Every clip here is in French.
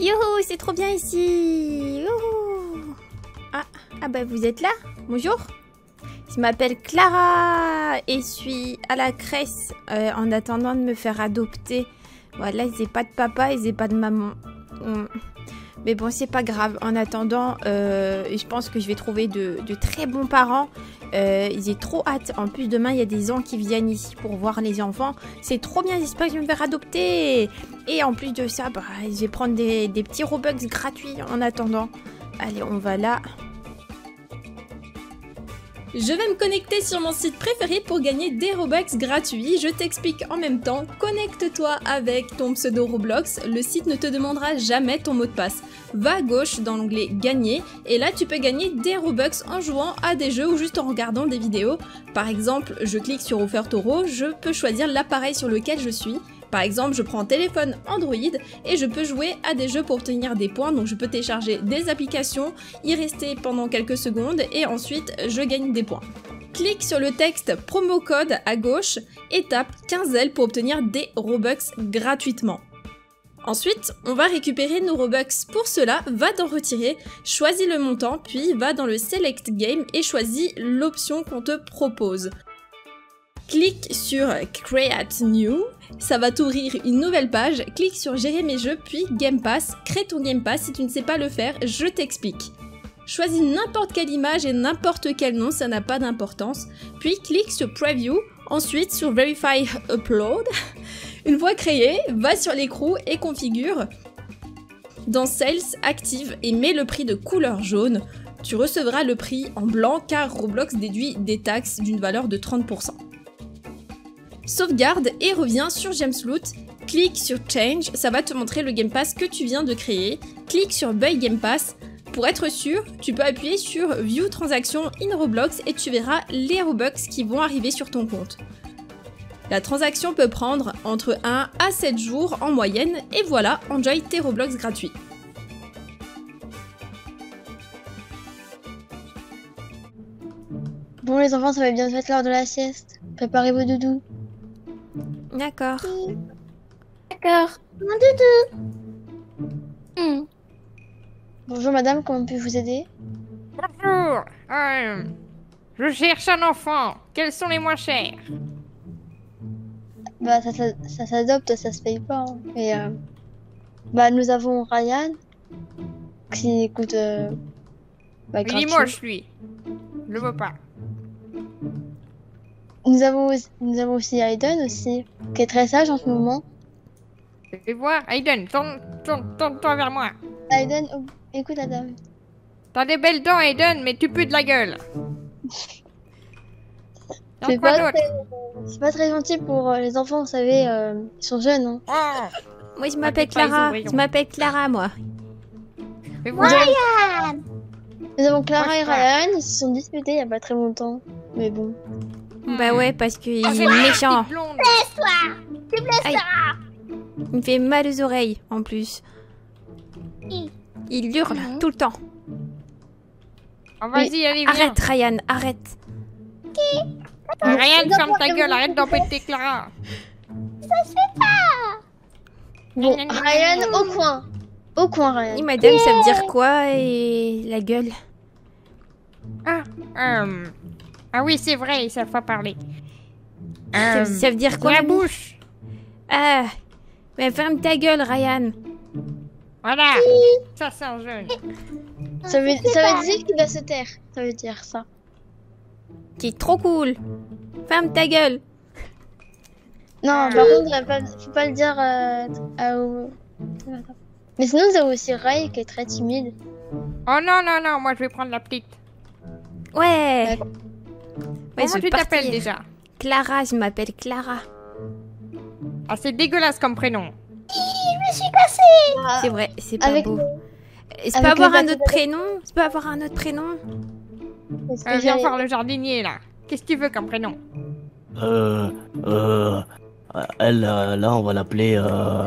Youhou, c'est trop bien ici. Youhou. Ah, ah bah vous êtes là Bonjour. Je m'appelle Clara et je suis à la crèche euh, en attendant de me faire adopter. Voilà, ils n'ont pas de papa, ils n'ont pas de maman. Hmm. Mais bon, c'est pas grave. En attendant, euh, je pense que je vais trouver de, très bons parents. Euh, j'ai trop hâte. En plus, demain, il y a des gens qui viennent ici pour voir les enfants. C'est trop bien. J'espère que je vais me faire adopter. Et en plus de ça, bah, je vais prendre des, des petits Robux gratuits en attendant. Allez, on va là. Je vais me connecter sur mon site préféré pour gagner des Robux gratuits. Je t'explique en même temps. Connecte-toi avec ton pseudo Roblox. Le site ne te demandera jamais ton mot de passe. Va à gauche dans l'onglet Gagner et là tu peux gagner des Robux en jouant à des jeux ou juste en regardant des vidéos. Par exemple, je clique sur Offer Toro, je peux choisir l'appareil sur lequel je suis. Par exemple, je prends un téléphone Android et je peux jouer à des jeux pour obtenir des points. Donc je peux télécharger des applications, y rester pendant quelques secondes et ensuite je gagne des points. Clique sur le texte promo code à gauche et tape 15L pour obtenir des Robux gratuitement. Ensuite, on va récupérer nos Robux. Pour cela, va dans Retirer, choisis le montant, puis va dans le Select Game et choisis l'option qu'on te propose. Clique sur Create New, ça va t'ouvrir une nouvelle page, clique sur Gérer mes jeux, puis Game Pass, crée ton Game Pass si tu ne sais pas le faire, je t'explique. Choisis n'importe quelle image et n'importe quel nom, ça n'a pas d'importance, puis clique sur Preview, ensuite sur Verify Upload. Une fois créé, va sur l'écrou et configure. Dans Sales, active et mets le prix de couleur jaune. Tu recevras le prix en blanc car Roblox déduit des taxes d'une valeur de 30% sauvegarde et reviens sur James Loot, clique sur Change, ça va te montrer le Game Pass que tu viens de créer, clique sur Buy Game Pass, pour être sûr, tu peux appuyer sur View Transaction in Roblox et tu verras les Robux qui vont arriver sur ton compte. La transaction peut prendre entre 1 à 7 jours en moyenne et voilà, enjoy tes Roblox gratuits. Bon les enfants, ça va bientôt être l'heure de la sieste. Préparez vos doudous. D'accord. D'accord. Mon doudou. Hmm. Bonjour madame, comment puis-je vous aider? Bonjour. euh, je cherche un enfant. Quels sont les moins chers? Bah ça, ça, ça s'adopte, ça se paye pas. hein. Et euh, bah nous avons Ryan qui coûte euh, bah, Il est moche, lui. Je le veux pas. Nous avons aussi- nous avons aussi Aiden aussi qui est très sage en ce moment. Je vais voir. Aiden, tourne- tourne- tourne-toi vers moi. Aiden, oh, écoute la dame. T'as des belles dents, Aiden, mais tu pues de la gueule. C'est quoi pas, d'autre? très... c'est pas très gentil pour euh, les enfants, vous savez, euh, ils sont jeunes. Hein. Oh, Moi, je m'appelle Clara. Je m'appelle Clara, moi. voir. Nous avons Clara et Moi, Ryan, ils se sont disputés il y a pas très longtemps. Mais bon. Bah ouais, parce qu'il Ah, est méchant. blonde. Aïe. Il me fait mal aux oreilles, en plus. Il hurle tout le temps. Oh, vas-y, allez, viens. Arrête, Ryan, arrête. Euh, Ryan, ferme ta gueule, arrête d'embêter Clara. Bon, Gna, gna, gna, Ryan gna. au coin. Au coin, Ryan. Et madame, ça veut dire quoi Et la gueule? Ah, euh... ah oui, c'est vrai, ils savent pas parler. ça, Euh, ça veut dire quoi la bouche. Ah Mais ferme ta gueule, Ryan. Voilà. Ça, un jeune. Ça veut, ça veut dire qu'il va se taire. Ça veut dire ça. Qui trop cool. Ferme ta gueule. Non, par contre, il pas- faut pas le dire euh, à- Mais sinon, avons aussi Ray qui est très timide. Oh non, non, non, moi je vais prendre la petite. Ouais. Je Comment tu t'appelles déjà Clara, je m'appelle Clara. Ah, c'est dégueulasse comme prénom. Ah, C'est vrai, c'est pas Avec- beau. Je peux avec avoir un autre prénom Je peux avoir un autre prénom Euh, viens voir le jardinier là. Qu'est-ce que tu veux comme prénom Euh, euh, elle, euh, là, on va l'appeler. Euh...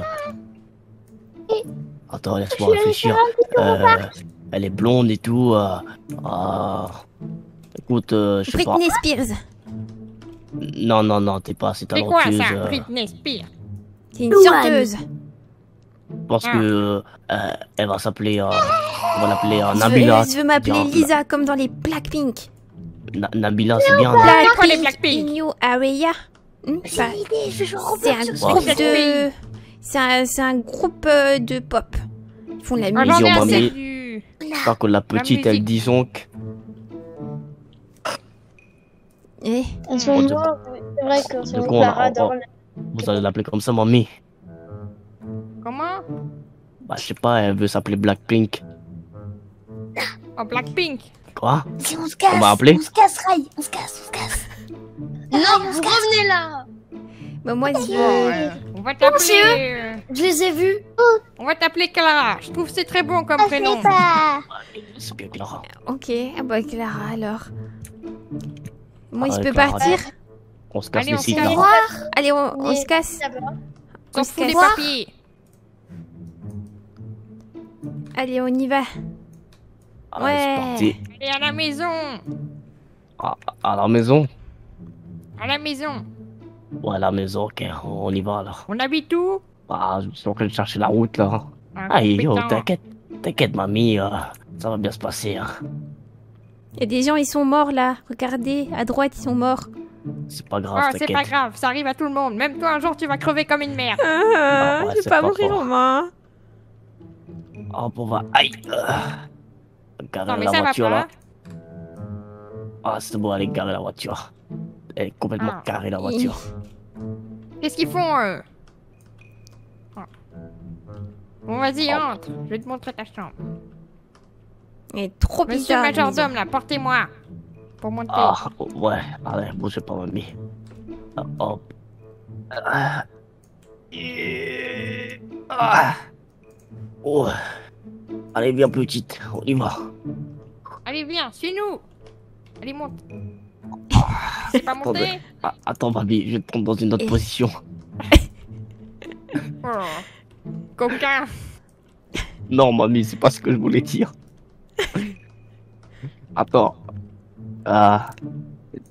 Attends, laisse-moi réfléchir. Euh, elle est blonde et tout. Euh... Ah... Écoute, euh, je sais pas. Britney Spears. Non, non, non, t'es pas assez C'est quoi talentueuse. ça euh. Britney Spears? C'est une chanteuse. pense Ah. que euh, elle va s'appeler, euh, on va l'appeler euh, Je Nabila. veux, je veux m'appeler Bien. Lisa comme dans les Blackpink. Na- Nabila, c'est bien. non? quoi, les Blackpink? In your area. Hmm, bah, c'est un sur groupe de... C'est un, c'est un groupe euh, de pop. Ils font de la Ah, musique. j'en ai Ils ont assez mamie. du... J'espère que la petite, elle musique. dit donc. Eh, En ce Oh, moment, du- c'est vrai que on Clara la- Vous allez l'appeler comme ça, mamie. Comment? Bah, je sais pas, elle veut s'appeler Blackpink. Oh, Blackpink. Quoi? Si on se casse, On va appeler? on se casse, Ray, on se casse, on se casse. Non, vous revenez là bah moi, je on va t'appeler... Je les ai vus. On va t'appeler Clara. Je trouve que c'est très bon comme Ah, prénom. c'est. C'est bien Clara. Ok, ah bah Clara alors. Moi, Ah, je peux Clara, partir On se casse Allez, les on se casse. Allez, on, se casse. On se fout casse. papiers. Allez, on y va. Allez, Ouais. parti. Allez, à la maison. À, à la maison À la maison. Ouais, à la maison, ok, on y va alors. On habite où? Ah, je suis en train de chercher la route là. Ah, Ah, yo, compétent. t'inquiète, t'inquiète, mamie, euh, ça va bien se passer. Hein. Il y a des gens, ils sont morts là. Regardez, à droite, ils sont morts. C'est pas grave, Ah, c'est pas grave, ça arrive à tout le monde. Même toi, un jour, tu vas crever comme une merde. Ah, ouais, je vais c'est pas pas mourir fort. au moins. Hop, on va. Aïe euh, Garer Non, mais la ça va voiture pas. là. Ah, c'est bon, elle est garée la voiture. Elle est complètement Ah. carrée la voiture. Qu'est-ce qu'ils font, eux? Ah. Bon, vas-y, Oh. entre. Je vais te montrer ta chambre. Est trop Monsieur bizarre. maison. majordome, là, portez-moi. Pour monter. Ah, ouais, allez, bougez pas, mamie. Ah, hop. Ah. Et- Ah. Oh. Allez, viens, petite, on y va. Allez, viens, suis-nous. Allez, monte. C'est pas monté. Ah, attends, mamie, je vais te prendre dans une autre Et- position. Oh. Coquin. Non, mamie, c'est pas ce que je voulais dire. Attends. Ah.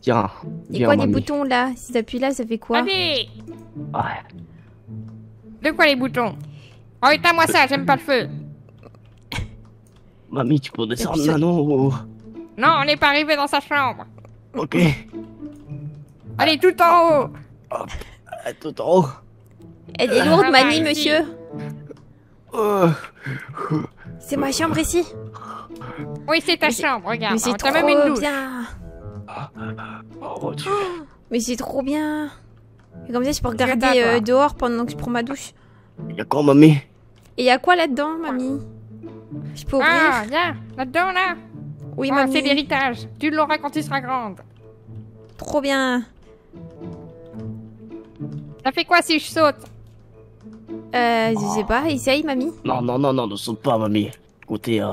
Tiens. Et Viens, quoi les boutons là? Si t'appuies là, ça fait quoi? Allez Ouais. De quoi les boutons? Oh, éteins-moi ça, j'aime pas le feu. Mamie, tu peux descendre là, non ou- Non, on n'est pas arrivé dans sa chambre. Ok. Allez, tout en haut. Euh, Tout en haut. Elle est Ah, lourde, bah, mamie, monsieur. Euh, C'est ma chambre ici. Oui, c'est ta Mais chambre, regarde. Mais c'est trop même une douche. bien. oh, tu- Mais c'est trop bien. Et comme ça, je peux regarder euh, dehors pendant que je prends ma douche. Y'a quoi, mamie? Et y a quoi là-dedans, mamie? Je peux ouvrir? Ah, viens, là-dedans, là. Oui, Oh, mamie. c'est l'héritage. Tu l'auras quand tu seras grande. Trop bien. Ça fait quoi si je saute? Euh, je sais pas. Essaye, mamie. Non, non, non, non, ne saute pas, mamie. Écoutez, euh,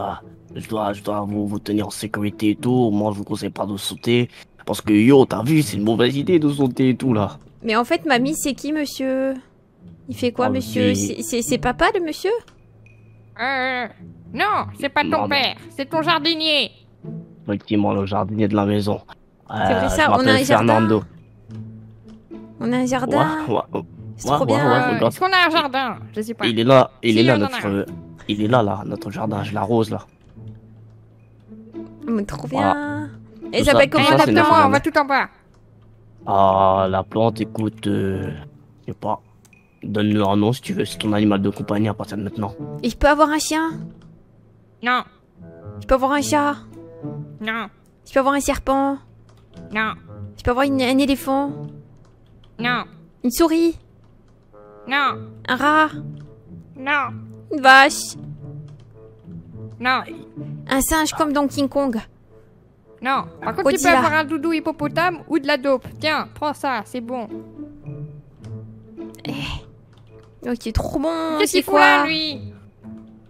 je dois, je dois vous, vous tenir en sécurité et tout. Moi, je vous conseille pas de sauter. Parce que yo, t'as vu, c'est une mauvaise idée de sauter et tout là. Mais en fait, mamie, c'est qui, monsieur? Il fait quoi, Ah, monsieur? mais- C'est- papa, le monsieur? Euh. Non, c'est pas ton Non, père, c'est ton jardinier. Effectivement, le jardinier de la maison. C'est vrai Euh, ça, je on a un jardin. Fernando. On a un jardin. ouais, ouais. C'est ouais, trop ouais, bien. ouais. Est-ce qu'on a un jardin? Je sais pas. Il est là, il Si, est là, notre. euh, Il est là, là, notre jardin. Je l'arrose là. Mais trop Voilà. bien. Et Tout ça s'appelle comment ça, la plante on va tout en bas. Ah, la plante, écoute, euh, je sais pas. Donne-le un nom si tu veux, c'est ton animal de compagnie à partir de maintenant. Et je peux avoir un chien? Non, Je peux avoir un chat? Non, Je peux avoir un serpent? Non, Je peux avoir une- un éléphant? Non, Une souris? Non, Un rat non, Une vache non, Un singe comme dans King Kong non. Par contre, tu peux Godzilla. avoir un doudou hippopotame ou de la dope. Tiens, prends ça, c'est bon. Oh, c'est trop bon Qu'est-ce qu'il fout là, quoi lui?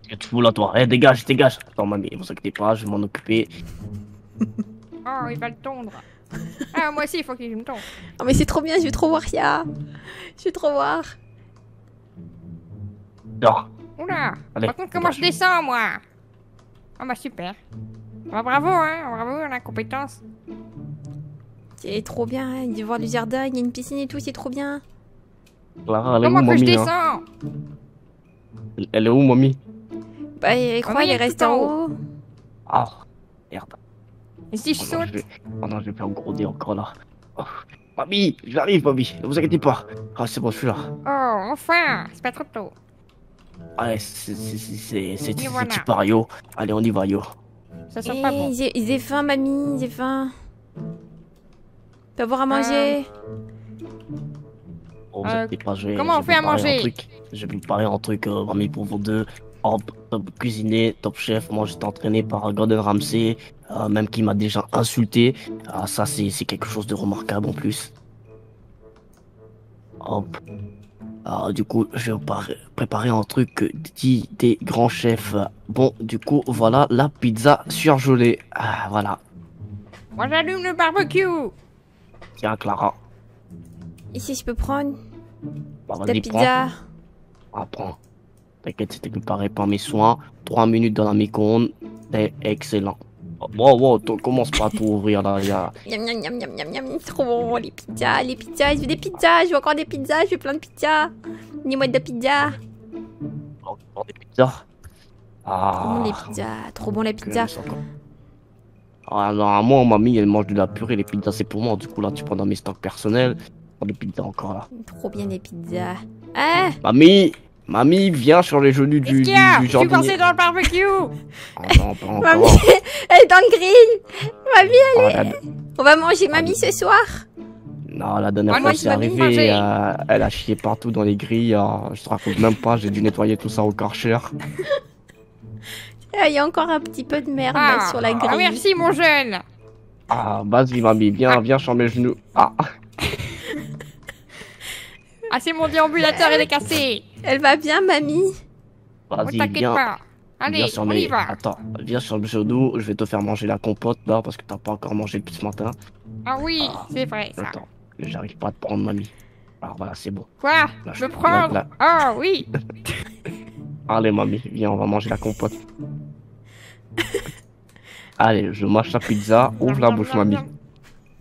Qu'est-ce que tu fous là, toi Eh, dégage, dégage Attends, mamie, vous inquiétez pas, je vais m'en occuper. Oh, il va le tondre. Ah, moi aussi, il faut qu'il me tombe. Oh mais c'est trop bien, je vais trop voir ça Je vais trop voir Non, Oula Allez, Par contre, comment je descends, moi? Ah bah super. Bah, bravo, hein, bravo, on a compétence. C'est trop bien, de voir le jardin, il y a une piscine et tout, c'est trop bien Clara, elle est où, Comment que je mamie hein? descends? Elle- Elle est où, mamie Bah, je crois Mamie, qu'elle est elle est restée tout en haut. Ah, merde. Et si je Oh non, saute? je vais... oh non, je vais faire gros encore là. Oh. Mamie, j'arrive, mamie. Ne vous inquiétez pas. Ah, c'est bon, je suis là. Oh, enfin C'est pas trop tôt. Allez, c'est c'est- par yo. Allez, on y va, yo. Ça sent pas Eh, bon. j'ai faim, mamie, j'ai faim. T'as avoir à manger Euh, pas, je vais. comment on fait à manger? Je vais préparer un truc, euh, mamie, pour vous deux. Hop, top cuisiner, top chef. Moi, j'étais entraîné par Gordon Ramsay, euh, même qui m'a déjà insulté. Ah, ça, c'est c'est quelque chose de remarquable en plus. Hop. Ah, du coup, je vais préparer- préparer un truc dit des grands chefs. Bon, du coup, voilà la pizza surgelée. Ah, voilà. Moi, j'allume le barbecue Tiens, Clara. Ici, je peux prendre Bah, ta vas-y, prends. pizza. Ah, prends. T'inquiète, c'était préparé par mes soins. 3 minutes dans la micro-ondes. C'est excellent. Wow, wow, commence pas à tout ouvrir là. y a- Miam, miam, miam, miam, miam, miam, trop bon, les pizzas, les pizzas, je veux des pizzas, je veux encore des pizzas, je veux plein de pizzas. Dis-moi de la pizza. Encore des pizzas. Trop Ah. bon les pizzas, trop bon la que pizza. c'est encore- Ah, normalement, mamie, elle mange de la purée. Les pizzas, c'est pour moi. Du coup, là, tu prends dans mes stocks personnels. Des pizzas encore là. Trop bien les pizzas. Ah, Mamie, mamie, viens sur les genoux du, y a du, du Je suis coincé jardinier. dans le barbecue Ah, non, pas encore. mamie, elle est dans le grill. Ah, la- On va manger mamie ce soir. Non, la dernière Ah, fois, c'est arrivé, euh, elle a chié partout dans les grilles. euh, je te raconte même pas, j'ai dû nettoyer tout ça au karcher. Ah, Il y a encore un petit peu de merde là, Ah, sur la ah, grille. merci, mon jeune Ah, vas-y, mamie, viens, viens sur mes genoux. Ah, Ah, c'est mon déambulateur, il est cassé Elle va bien mamie vas-y, t'inquiète viens. pas Allez, viens sur on mes... y va Attends, viens sur mes genoux, je vais te faire manger la compote là, parce que t'as pas encore mangé depuis ce matin. Ah oui, Ah. c'est vrai, ça. Attends, j'arrive pas à te prendre, mamie. Alors voilà, c'est bon. Quoi? Là, Je je- prendre là- Ah oui Allez, mamie, viens, on va manger la compote. Allez, je mâche la pizza, ouvre la bouche, mamie.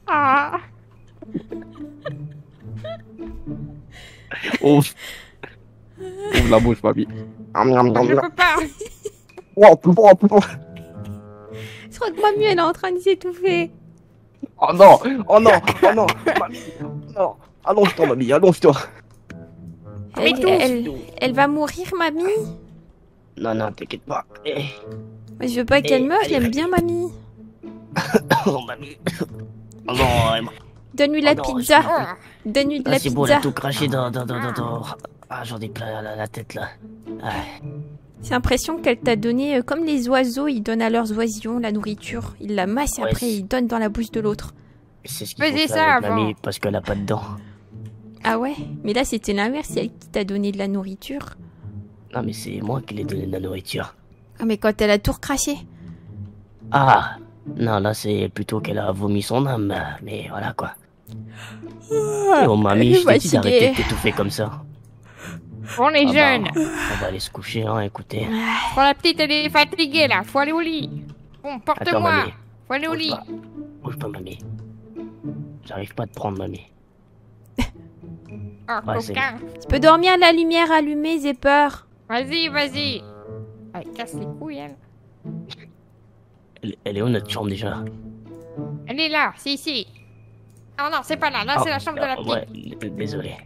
Ah Ouvre. Ouvre la bouche. Ah, miam, Je peux pas Oh, plus fort, plus fort. Je crois que mamie elle est en train de s'étouffer. Oh non, oh non, oh non, mamie, non. Allonge-toi, mamie, allonge-toi. Elle, elle, elle va mourir mamie? Non, non, t'inquiète pas. Eh, Mais Je veux pas qu'elle Eh, meure, l'aime bien mamie. Oh, mamie. Oh non. Donne-lui la Oh non, pizza. Oh, Donne-lui de Ah, la c'est bon, elle a pizza. tout craché dans, dans, dans, dans, dans- Ah, j'en ai plein la, la tête là. Ah, J'ai l'impression qu'elle t'a donné, euh, comme les oiseaux, ils donnent à leurs oisillons la nourriture. Ils la massent et Ouais, après c'est- ils donnent dans la bouche de l'autre. c'est ce qu'il faut Faisais faire ça avec avant. mamie parce qu'elle a pas de dents. Ah ouais? Mais là c'était l'inverse, c'est elle qui t'a donné de la nourriture. Non, mais c'est moi qui lui ai donné de la nourriture. Ah mais quand elle a tout recraché. Ah, non, là c'est plutôt qu'elle a vomi son âme. Mais voilà quoi. Et oh, mamie, je t'ai dit d'arrêter de t'étouffer comme ça. On est Ah bah, jeunes on va aller se coucher, hein, écoutez. Prends la petite, elle est fatiguée, là Faut aller au lit Bon, porte-moi. Faut aller au Bouge lit pas. Bouge pas, mamie. J'arrive pas à te prendre, mamie. Ah, Ouais, Tu peux dormir la lumière allumée, j'ai peur. Vas-y, vas-y Elle casse les couilles, elle Elle, elle est où notre chambre déjà? Elle est là, c'est ici Ah non, c'est pas là, là Ah, c'est la chambre de la ah, petite Ouais, désolé.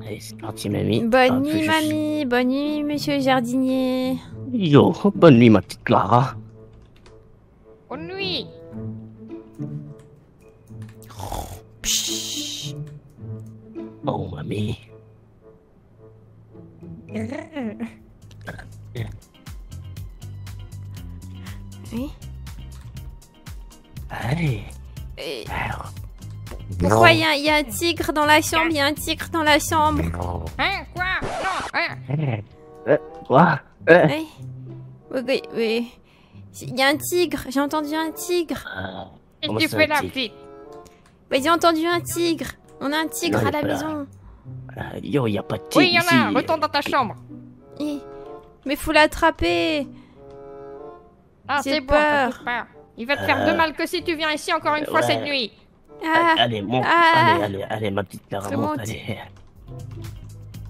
Allez, c'est parti, mamie. Bonne Hop, nuit je- mamie, bonne nuit monsieur le jardinier. Yo, bonne nuit, ma petite Clara. Bonne nuit Pshh. Oh, mamie. Oui. Allez. Et Alors, Pourquoi il y, a- il y a un tigre dans la chambre? Il y a un tigre dans la chambre. Hein? Quoi? Non hein? Eh, euh, Quoi? Euh, Oui. Oui, oui, oui. Il y a un tigre, j'ai entendu un tigre. euh, que tu fais là, petit petite Bah, j'ai entendu un tigre. On a un tigre Non, à la pas là. maison. euh, Yo, y a pas de tigre Oui, il y en a un, retourne dans ta chambre Eh, Mais faut l'attraper. Ah, c'est bon, peur. pas Il va te faire Euh, de mal que si tu viens ici encore une fois ouais. cette nuit Ah, Allez, monte. Ah. Allez, allez, allez, ma petite Clara, monte, monte. allez.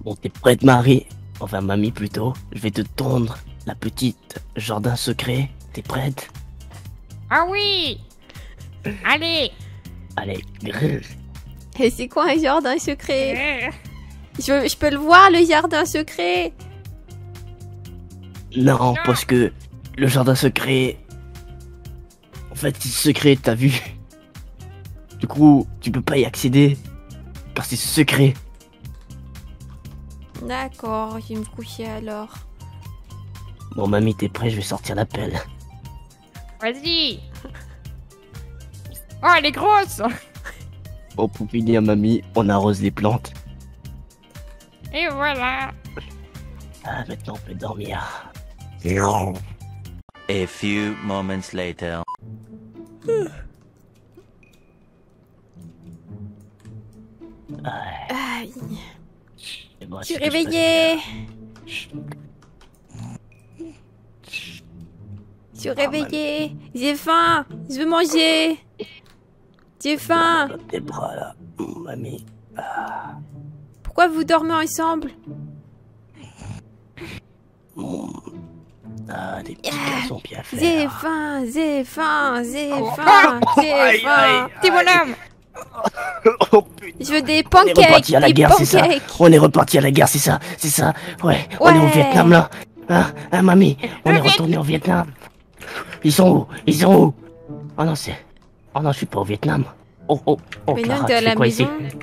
Bon, t'es prête, Marie? Enfin, mamie plutôt. Je vais te tondre la petite jardin secret. T'es prête? Ah oui Allez Allez. Et c'est quoi un jardin secret? Je, je peux le voir, le jardin secret? Non, parce que le jardin secret. En fait, c'est secret, t'as vu? Du coup, tu peux pas y accéder. Car c'est secret. D'accord, je vais me coucher alors. Bon, mamie, t'es prête Je vais sortir l'appel. Vas-y Oh, elle est grosse Bon, pour finir, mamie, on arrose les plantes. Et voilà Ah, maintenant, on peut dormir. A few moments later. Aïe, je suis c'est que je suis réveillée J'ai faim. Je veux manger. J'ai faim. Tes bras, là. Mm, Mamie. Pourquoi vous dormez ensemble? Mm. Ah, des petits garçons bien à J'ai faim J'ai faim J'ai faim J'ai faim. Petit bonhomme Oh putain. Je veux des On est pancakes reparti à la guerre, c'est ça. pancakes. On est reparti à la guerre, c'est ça C'est ça. Ouais, on est au. Vietnam, là. Hein, hein mamie On Le est retourné au Vietnam. Ils sont où? Ils sont où? Oh non, c'est... Oh non, je suis pas au Vietnam. Oh, oh, oh, Mais non, Clara, t'es à la quoi maison? Ici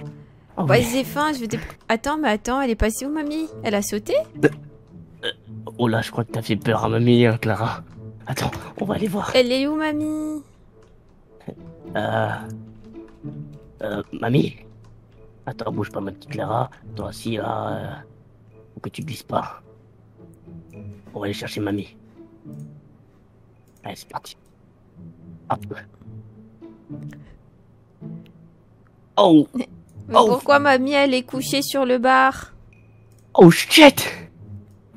Oh, Ouais, oui. j'ai faim, je veux des... Attends, mais attends, elle est passée où, mamie? Elle a sauté? Oh là, je crois que t'as fait peur à mamie, hein, Clara. Attends, on va aller voir. Elle est où, mamie? Euh... Euh, mamie Attends, bouge pas, ma petite Clara. Toi aussi, là... Euh... Faut que tu glisses pas. On va aller chercher mamie. Allez, c'est parti. Hop. Oh Mais Oh. pourquoi mamie, elle est couchée sur le bar? Oh shit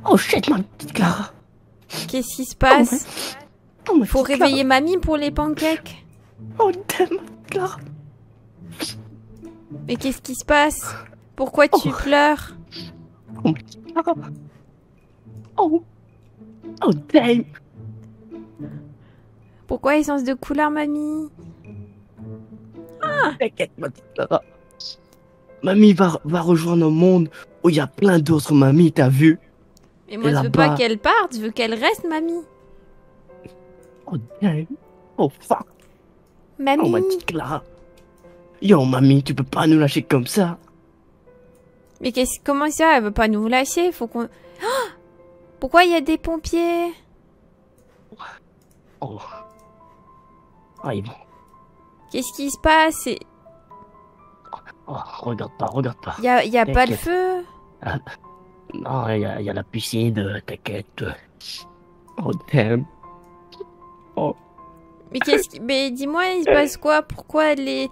Oh shit, ma petite Clara Qu'est-ce qui se passe? Oh, ma Faut réveiller mamie pour les pancakes? Oh damn, Clara Mais qu'est-ce qui se passe? Pourquoi tu Oh. pleures? Oh, Oh. Oh damn. Pourquoi essence de couleur, mamie? T'inquiète, ma petite Clara. Mamie va, va rejoindre un monde où il y a plein d'autres mamies, t'as vu? Mais moi, je veux pas qu'elle parte, je veux qu'elle reste, mamie. Oh damn. Oh fuck. Oh Mamie ma petite Clara Yo mamie, tu peux pas nous lâcher comme ça. Mais qu'est-ce... comment ça Elle veut pas nous lâcher, faut qu'on... Ah Pourquoi il y a des pompiers? Oh. Ah ils vont... Qu'est-ce qui se passe? Oh, regarde pas, regarde pas. Il y a, il y a pas de feu? Non, il y, a- il y a la piscine, t'inquiète. Oh damn. Mais qu'est-ce qui... Mais dis-moi, il se passe quoi? Pourquoi est...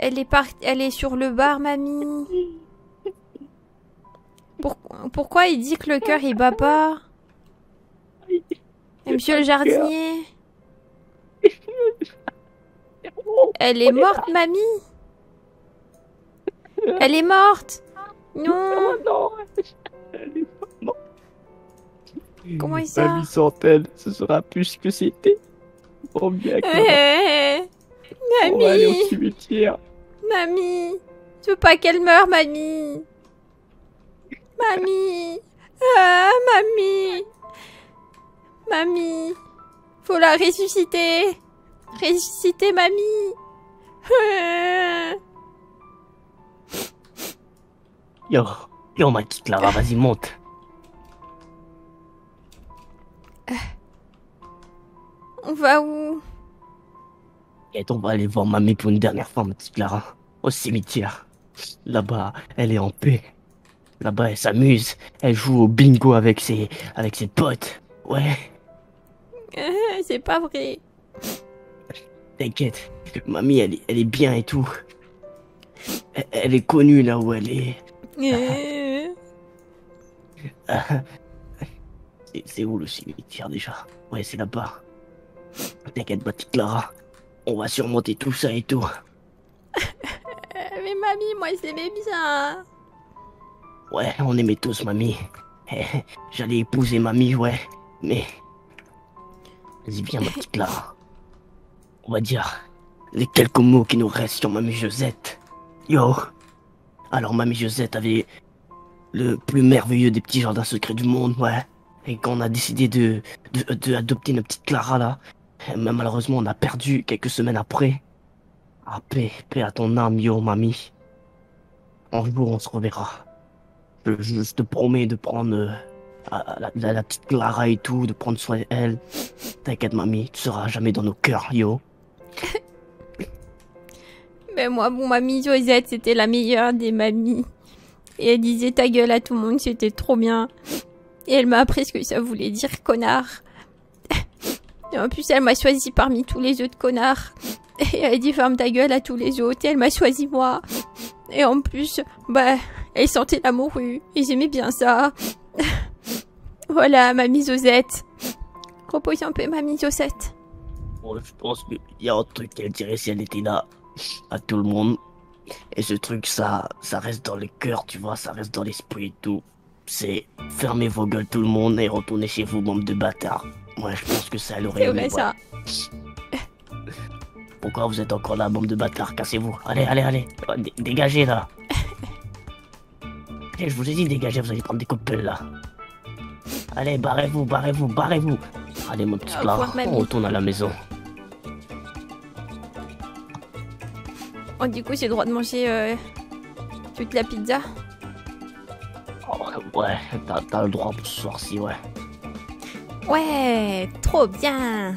Elle est par... Elle est sur le bar, mamie. Pour- Pourquoi il dit que le cœur il bat pas? Et Monsieur le jardinier? Elle est morte, mamie. Elle est morte. Non. Non Comment ça Mamie sans elle, ce sera plus ce que c'était. Oh bien, Clara. Eh, on va aller au Mamie. cimetière. Mamie Je veux pas qu'elle meure, mamie? Mamie Ah, mamie Mamie Faut la ressusciter Ressusciter, mamie. Yo, yo ma petite Clara, vas-y monte. On va où? Et on va aller voir mamie pour une dernière fois, ma petite Clara. Au cimetière. Là-bas, elle est en paix. Là-bas, elle s'amuse. Elle joue au bingo avec ses, avec ses potes. Ouais, C'est pas vrai t'inquiète. Mamie, elle, est- elle est bien et tout. Elle, elle est connue là où elle est. Ah. C'est- où le cimetière déjà? Ouais, c'est là-bas. T'inquiète, petite Clara. On va surmonter tout ça et tout. Mamie, moi je l'aimais bien Ouais, on aimait tous mamie. J'allais épouser mamie, ouais. Mais. Vas-y, viens, ma petite Clara. On va dire les quelques mots qui nous restent sur mamie Josette. Yo. Alors, mamie Josette avait le plus merveilleux des petits jardins secrets du monde, ouais. Et quand on a décidé de, de, notre petite Clara, là, eh, mais malheureusement, on a perdu quelques semaines après. Ah, paix, paix à ton âme, yo, mamie. Un jour, on se reverra. Je, te promets de prendre euh, la, petite Clara et tout, de prendre soin d'elle. T'inquiète, mamie, tu seras jamais dans nos cœurs, yo. Ben moi, bon, mamie Josette, c'était la meilleure des mamies. Et elle disait ta gueule à tout le monde, c'était trop bien. Et elle m'a appris ce que ça voulait dire, connard. En plus, elle m'a choisi parmi tous les autres connards. Et elle dit ferme ta gueule à tous les autres. Et elle m'a choisi moi. Et en plus, bah, elle sentait la morue. Et j'aimais bien ça. voilà, mamie Josette. Repose un peu, mamie Josette. Bon, je pense qu'il y a un truc qu'elle dirait si elle était là à tout le monde. Et ce truc, ça, ça reste dans le cœur, tu vois, ça reste dans l'esprit et tout. C'est fermez vos gueules tout le monde et retournez chez vous, bande de bâtards. Moi, je pense que ça, elle aurait C'est aimé, ça. Pourquoi vous êtes encore là, bande de bâtards? Cassez-vous. Allez, allez, allez. Oh, dé- dégagez, là. Eh, je vous ai dit, dégagez, vous allez prendre des coups de pelle, là. Allez, barrez-vous, barrez-vous, barrez-vous. Allez, mon petit mamie. on retourne à la maison. Oh, du coup, j'ai le droit de manger euh, toute la pizza? Oh, ouais, t'as t'as le droit pour ce soir-ci, ouais. Ouais, trop bien.